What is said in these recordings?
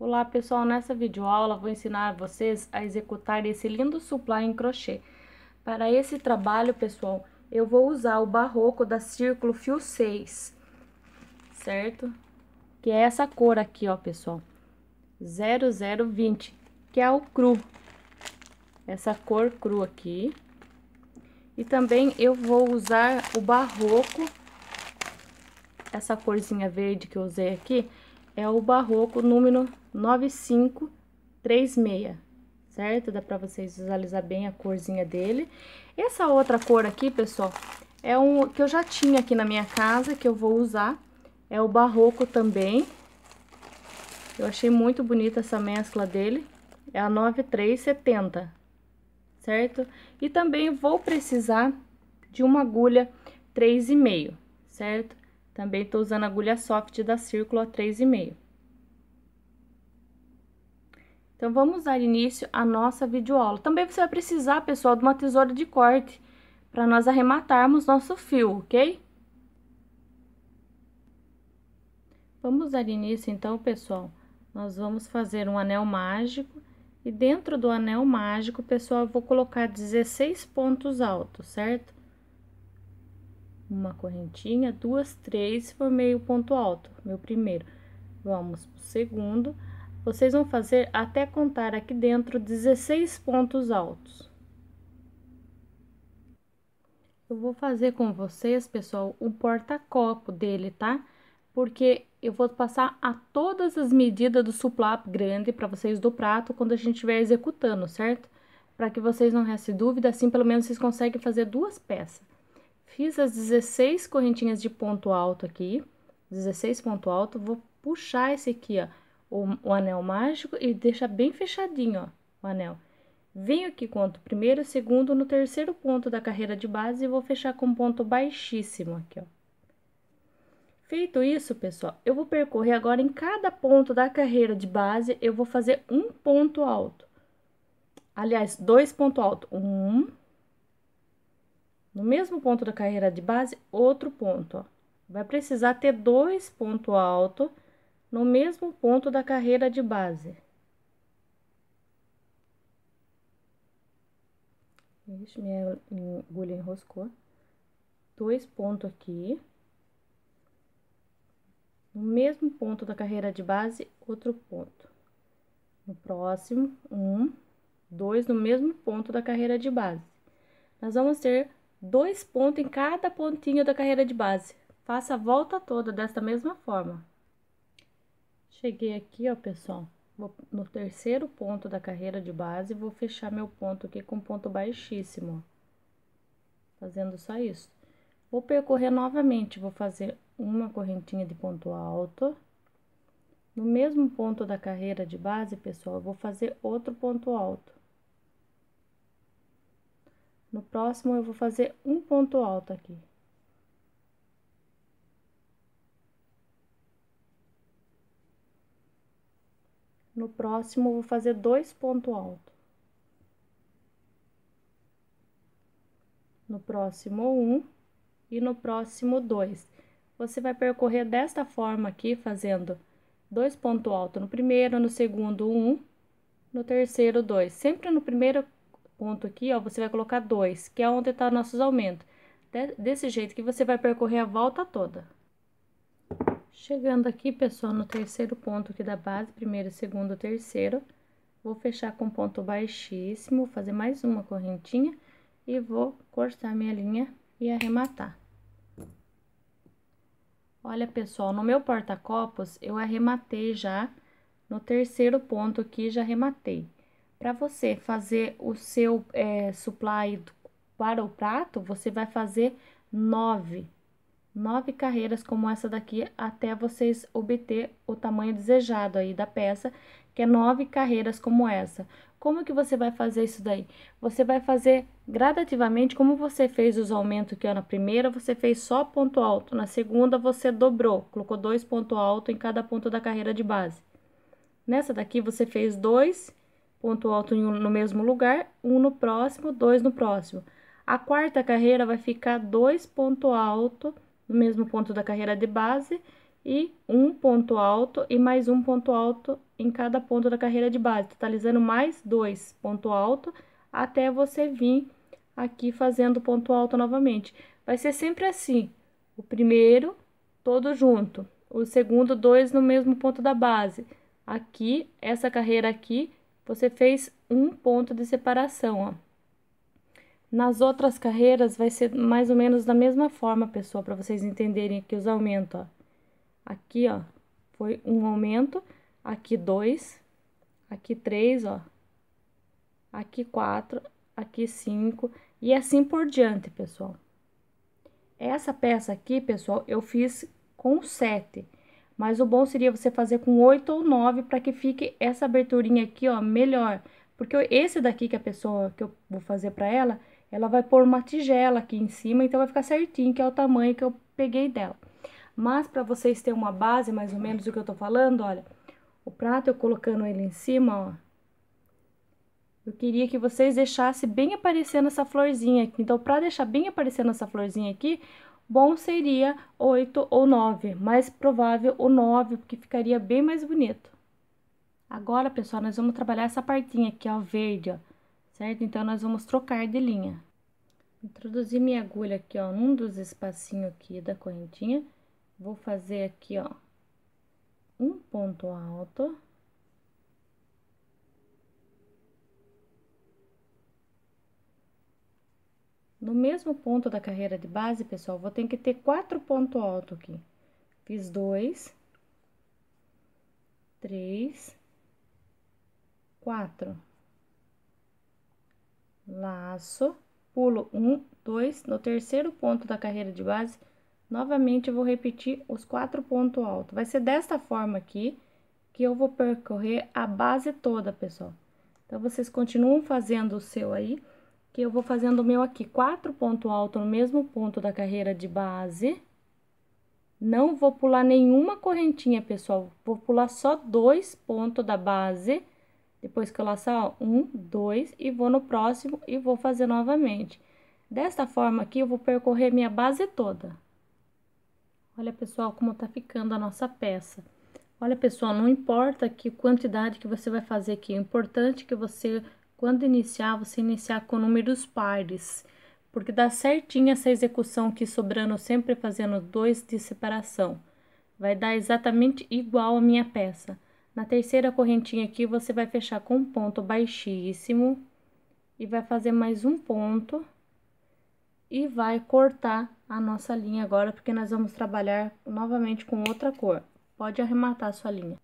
Olá pessoal, nessa videoaula vou ensinar vocês a executar esse lindo supply em crochê. Para esse trabalho, pessoal, eu vou usar o barroco da Círculo Fio 6, certo? Que é essa cor aqui, ó, pessoal, 0020, que é o cru, essa cor cru aqui. E também eu vou usar o barroco, essa corzinha verde que eu usei aqui, é o barroco número 9536, certo? Dá pra vocês visualizar bem a corzinha dele. Essa outra cor aqui, pessoal, é um que eu já tinha aqui na minha casa, que eu vou usar. É o barroco também. Eu achei muito bonita essa mescla dele. É a 9370, certo? E também vou precisar de uma agulha 3,5, certo? Também tô usando a agulha soft da Círculo a 3,5. Então, vamos dar início à nossa videoaula. Também você vai precisar, pessoal, de uma tesoura de corte para nós arrematarmos nosso fio, ok? Vamos dar início, então, pessoal. Nós vamos fazer um anel mágico e dentro do anel mágico, pessoal, eu vou colocar 16 pontos altos, certo? Uma correntinha, duas, três, formei o ponto alto, meu primeiro. Vamos pro segundo vocês vão fazer até contar aqui dentro 16 pontos altos. Eu vou fazer com vocês, pessoal, o porta-copo dele, tá? Porque eu vou passar a todas as medidas do suplap grande para vocês do prato quando a gente estiver executando, certo? Para que vocês não restem dúvida, assim pelo menos vocês conseguem fazer duas peças. Fiz as 16 correntinhas de ponto alto aqui, 16 ponto alto, vou puxar esse aqui, ó o, o anel mágico e deixa bem fechadinho, ó, o anel. Venho aqui, conto primeiro, segundo, no terceiro ponto da carreira de base e vou fechar com um ponto baixíssimo aqui, ó. Feito isso, pessoal, eu vou percorrer agora em cada ponto da carreira de base, eu vou fazer um ponto alto. Aliás, dois pontos altos. Um. No mesmo ponto da carreira de base, outro ponto, ó. Vai precisar ter dois pontos altos no mesmo ponto da carreira de base. Ixi, minha agulha enroscou. Dois pontos aqui. No mesmo ponto da carreira de base, outro ponto. No próximo, um, dois no mesmo ponto da carreira de base. Nós vamos ter dois pontos em cada pontinho da carreira de base. Faça a volta toda desta mesma forma. Cheguei aqui, ó, pessoal, vou no terceiro ponto da carreira de base, vou fechar meu ponto aqui com ponto baixíssimo. Fazendo só isso. Vou percorrer novamente, vou fazer uma correntinha de ponto alto. No mesmo ponto da carreira de base, pessoal, eu vou fazer outro ponto alto. No próximo, eu vou fazer um ponto alto aqui. No próximo, vou fazer dois pontos altos. No próximo, um. E no próximo, dois. Você vai percorrer desta forma aqui, fazendo dois pontos altos no primeiro, no segundo, um. No terceiro, dois. Sempre no primeiro ponto aqui, ó, você vai colocar dois, que é onde tá nossos aumentos. Desse jeito que você vai percorrer a volta toda. Chegando aqui, pessoal, no terceiro ponto aqui da base, primeiro, segundo, terceiro, vou fechar com ponto baixíssimo, fazer mais uma correntinha e vou cortar minha linha e arrematar. Olha, pessoal, no meu porta-copos, eu arrematei já no terceiro ponto aqui, já arrematei. Para você fazer o seu é, supply para o prato, você vai fazer nove nove carreiras como essa daqui até vocês obter o tamanho desejado aí da peça, que é nove carreiras como essa. Como que você vai fazer isso daí? Você vai fazer gradativamente, como você fez os aumentos aqui ó, na primeira, você fez só ponto alto, na segunda você dobrou, colocou dois pontos altos em cada ponto da carreira de base. Nessa daqui você fez dois ponto alto no mesmo lugar, um no próximo, dois no próximo. A quarta carreira vai ficar dois ponto alto no mesmo ponto da carreira de base e um ponto alto e mais um ponto alto em cada ponto da carreira de base, totalizando mais dois ponto alto até você vir aqui fazendo ponto alto novamente. Vai ser sempre assim, o primeiro todo junto, o segundo dois no mesmo ponto da base. Aqui, essa carreira aqui, você fez um ponto de separação, ó. Nas outras carreiras vai ser mais ou menos da mesma forma, pessoal, para vocês entenderem aqui os aumentos, ó. Aqui, ó, foi um aumento, aqui dois, aqui três, ó, aqui quatro, aqui cinco, e assim por diante, pessoal. Essa peça aqui, pessoal, eu fiz com sete, mas o bom seria você fazer com oito ou nove para que fique essa aberturinha aqui, ó, melhor. Porque esse daqui que a pessoa que eu vou fazer para ela, ela vai pôr uma tigela aqui em cima, então vai ficar certinho, que é o tamanho que eu peguei dela. Mas para vocês terem uma base, mais ou menos, do que eu tô falando, olha, o prato eu colocando ele em cima, ó, eu queria que vocês deixassem bem aparecendo essa florzinha aqui. Então, para deixar bem aparecendo essa florzinha aqui, bom seria oito ou nove, mais provável o nove, porque ficaria bem mais bonito. Agora, pessoal, nós vamos trabalhar essa partinha aqui, ó, verde, ó certo? Então, nós vamos trocar de linha. Introduzir minha agulha aqui, ó, num dos espacinhos aqui da correntinha. Vou fazer aqui, ó, um ponto alto. No mesmo ponto da carreira de base, pessoal, vou ter que ter quatro pontos altos aqui. Fiz dois, três, quatro laço, pulo um, dois, no terceiro ponto da carreira de base, novamente eu vou repetir os quatro pontos altos. Vai ser desta forma aqui que eu vou percorrer a base toda, pessoal. Então, vocês continuam fazendo o seu aí, que eu vou fazendo o meu aqui, quatro pontos altos no mesmo ponto da carreira de base. Não vou pular nenhuma correntinha, pessoal, vou pular só dois pontos da base depois que eu laçar, ó, um, dois, e vou no próximo e vou fazer novamente. Desta forma aqui, eu vou percorrer minha base toda. Olha, pessoal, como tá ficando a nossa peça. Olha, pessoal, não importa que quantidade que você vai fazer aqui, é importante que você, quando iniciar, você iniciar com números pares, porque dá certinho essa execução aqui, sobrando sempre fazendo dois de separação. Vai dar exatamente igual a minha peça. Na terceira correntinha aqui, você vai fechar com um ponto baixíssimo e vai fazer mais um ponto e vai cortar a nossa linha agora, porque nós vamos trabalhar novamente com outra cor. Pode arrematar a sua linha.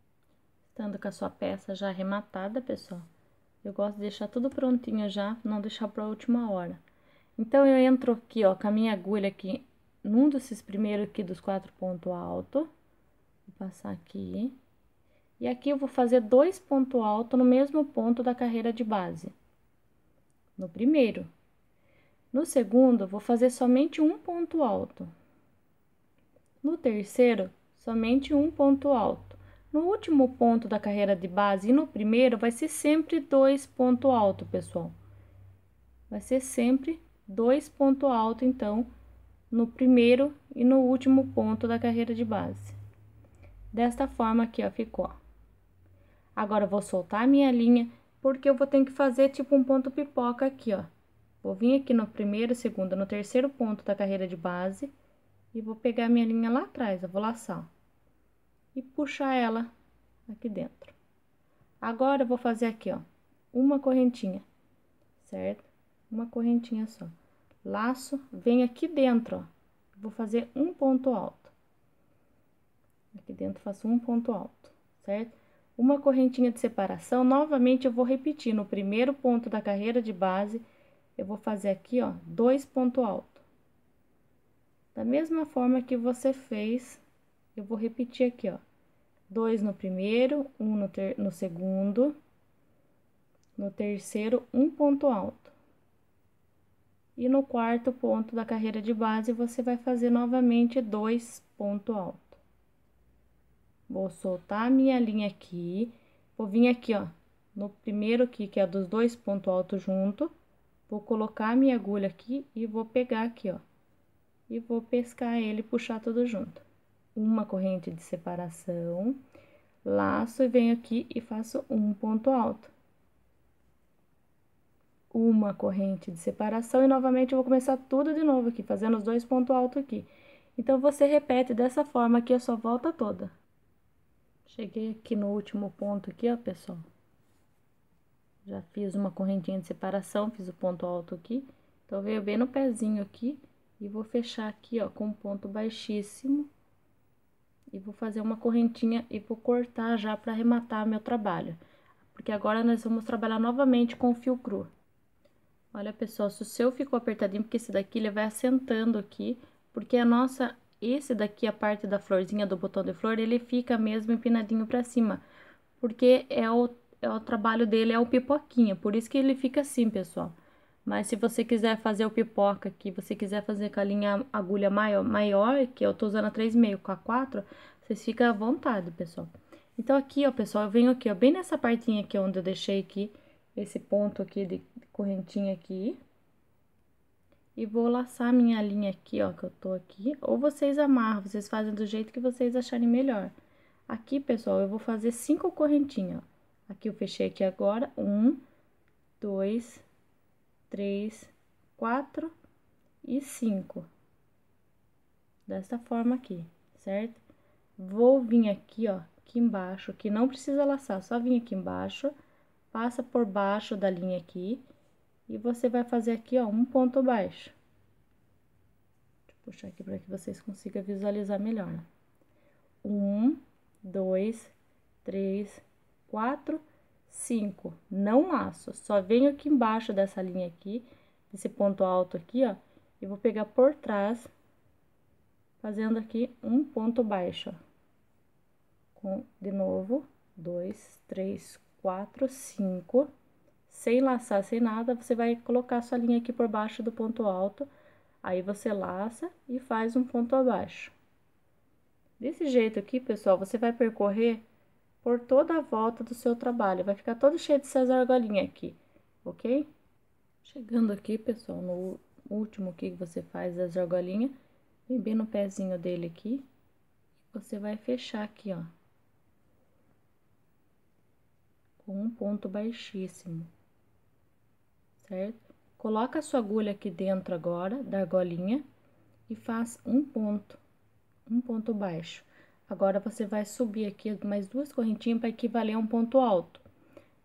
Estando com a sua peça já arrematada, pessoal, eu gosto de deixar tudo prontinho já, não deixar para a última hora. Então, eu entro aqui, ó, com a minha agulha aqui, num desses primeiros aqui dos quatro pontos altos. Vou passar aqui. E aqui eu vou fazer dois pontos altos no mesmo ponto da carreira de base. No primeiro. No segundo, vou fazer somente um ponto alto. No terceiro, somente um ponto alto. No último ponto da carreira de base e no primeiro, vai ser sempre dois pontos altos, pessoal. Vai ser sempre dois pontos altos, então, no primeiro e no último ponto da carreira de base. Desta forma aqui, ó, ficou. Agora, eu vou soltar a minha linha, porque eu vou ter que fazer tipo um ponto pipoca aqui, ó. Vou vir aqui no primeiro, segundo, no terceiro ponto da carreira de base e vou pegar a minha linha lá atrás, eu vou laçar, ó, e puxar ela aqui dentro. Agora, eu vou fazer aqui, ó, uma correntinha, certo? Uma correntinha só. Laço, vem aqui dentro, ó, vou fazer um ponto alto. Aqui dentro faço um ponto alto, certo? Uma correntinha de separação, novamente eu vou repetir no primeiro ponto da carreira de base, eu vou fazer aqui, ó, dois pontos altos. Da mesma forma que você fez, eu vou repetir aqui, ó, dois no primeiro, um no, ter no segundo, no terceiro, um ponto alto. E no quarto ponto da carreira de base, você vai fazer novamente dois pontos altos. Vou soltar minha linha aqui, vou vir aqui, ó, no primeiro aqui, que é dos dois pontos altos junto, vou colocar minha agulha aqui e vou pegar aqui, ó, e vou pescar ele e puxar tudo junto. uma corrente de separação, laço e venho aqui e faço um ponto alto. Uma corrente de separação e novamente eu vou começar tudo de novo aqui, fazendo os dois pontos altos aqui. Então, você repete dessa forma aqui a sua volta toda. Cheguei aqui no último ponto aqui, ó, pessoal. Já fiz uma correntinha de separação, fiz o ponto alto aqui. Então, veio bem no pezinho aqui e vou fechar aqui, ó, com um ponto baixíssimo. E vou fazer uma correntinha e vou cortar já para arrematar meu trabalho. Porque agora nós vamos trabalhar novamente com o fio cru. Olha, pessoal, se o seu ficou apertadinho, porque esse daqui ele vai assentando aqui, porque a nossa, esse daqui, a parte da florzinha do botão de flor, ele fica mesmo empinadinho para cima, porque é o, é o trabalho dele, é o pipoquinha, por isso que ele fica assim, pessoal. Mas se você quiser fazer o pipoca aqui, você quiser fazer com a linha agulha maior, maior que eu tô usando a 3,5 com a 4, vocês ficam à vontade, pessoal. Então, aqui, ó, pessoal, eu venho aqui, ó, bem nessa partinha aqui onde eu deixei aqui, esse ponto aqui de correntinha aqui. E vou laçar minha linha aqui, ó, que eu tô aqui. Ou vocês amarram, vocês fazem do jeito que vocês acharem melhor. Aqui, pessoal, eu vou fazer cinco correntinhas, ó. Aqui eu fechei aqui agora, um, dois, três, quatro e cinco. Dessa forma aqui, certo? Vou vir aqui, ó, aqui embaixo, que não precisa laçar, só vir aqui embaixo, passa por baixo da linha aqui e você vai fazer aqui, ó, um ponto baixo. Deixa eu puxar aqui para que vocês consigam visualizar melhor. Um, dois, três, quatro, cinco. Não laço, só venho aqui embaixo dessa linha aqui, desse ponto alto aqui, ó, e vou pegar por trás, fazendo aqui um ponto baixo, ó. Com, de novo, dois, três, quatro, cinco. Sem laçar, sem nada, você vai colocar sua linha aqui por baixo do ponto alto. Aí, você laça e faz um ponto abaixo. Desse jeito aqui, pessoal, você vai percorrer por toda a volta do seu trabalho. Vai ficar todo cheio de essas argolinhas aqui, ok? Chegando aqui, pessoal, no último que você faz as argolinhas, vem bem no pezinho dele aqui. Você vai fechar aqui, ó com um ponto baixíssimo, certo? Coloca a sua agulha aqui dentro agora da argolinha e faz um ponto, um ponto baixo. Agora, você vai subir aqui mais duas correntinhas para equivaler a um ponto alto.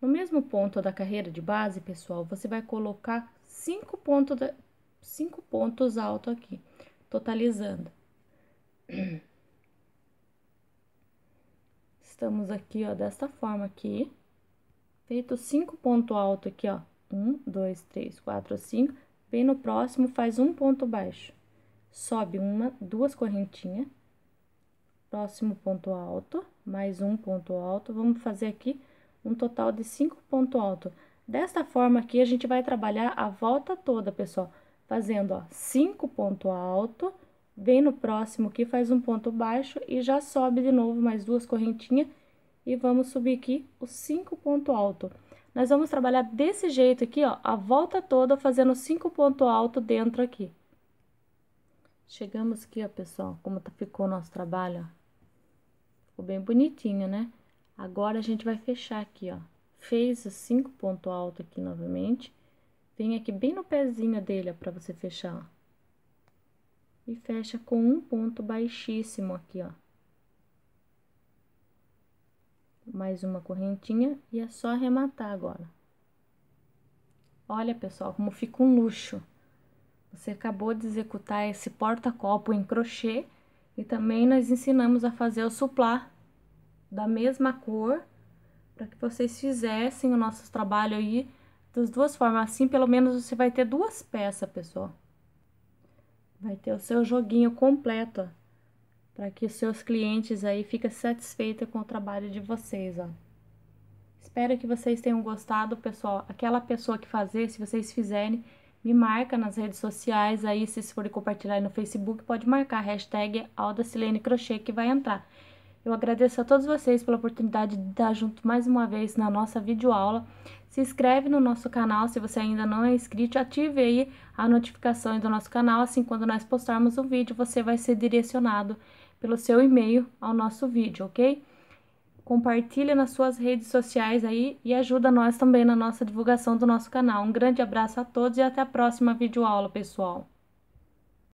No mesmo ponto da carreira de base, pessoal, você vai colocar cinco pontos, da, cinco pontos altos aqui, totalizando. Estamos aqui, ó, desta forma aqui. Feito cinco pontos altos aqui, ó. Um, dois, três, quatro, cinco. Vem no próximo, faz um ponto baixo. Sobe uma, duas correntinhas. Próximo ponto alto, mais um ponto alto. Vamos fazer aqui um total de cinco pontos altos. Desta forma aqui, a gente vai trabalhar a volta toda, pessoal. Fazendo, ó, cinco pontos altos. Vem no próximo aqui, faz um ponto baixo e já sobe de novo mais duas correntinhas e vamos subir aqui os cinco pontos altos. Nós vamos trabalhar desse jeito aqui, ó, a volta toda fazendo cinco pontos altos dentro aqui. Chegamos aqui, ó, pessoal, como tá, ficou o nosso trabalho, ó. Ficou bem bonitinho, né? Agora, a gente vai fechar aqui, ó. Fez os cinco pontos altos aqui novamente. Vem aqui bem no pezinho dele, ó, pra você fechar, ó. E fecha com um ponto baixíssimo aqui, ó mais uma correntinha e é só arrematar agora. Olha, pessoal, como fica um luxo. Você acabou de executar esse porta-copo em crochê e também nós ensinamos a fazer o suplá da mesma cor para que vocês fizessem o nosso trabalho aí das duas formas. Assim, pelo menos você vai ter duas peças, pessoal. Vai ter o seu joguinho completo, ó para que os seus clientes aí fiquem satisfeitos com o trabalho de vocês, ó. Espero que vocês tenham gostado, pessoal. Aquela pessoa que fazer, se vocês fizerem, me marca nas redes sociais aí, se forem compartilhar no Facebook, pode marcar hashtag Crochê que vai entrar. Eu agradeço a todos vocês pela oportunidade de estar junto mais uma vez na nossa videoaula. Se inscreve no nosso canal se você ainda não é inscrito, ative aí a notificação do nosso canal, assim quando nós postarmos o vídeo, você vai ser direcionado pelo seu e-mail ao nosso vídeo, ok? Compartilha nas suas redes sociais aí e ajuda nós também na nossa divulgação do nosso canal. Um grande abraço a todos e até a próxima videoaula, pessoal!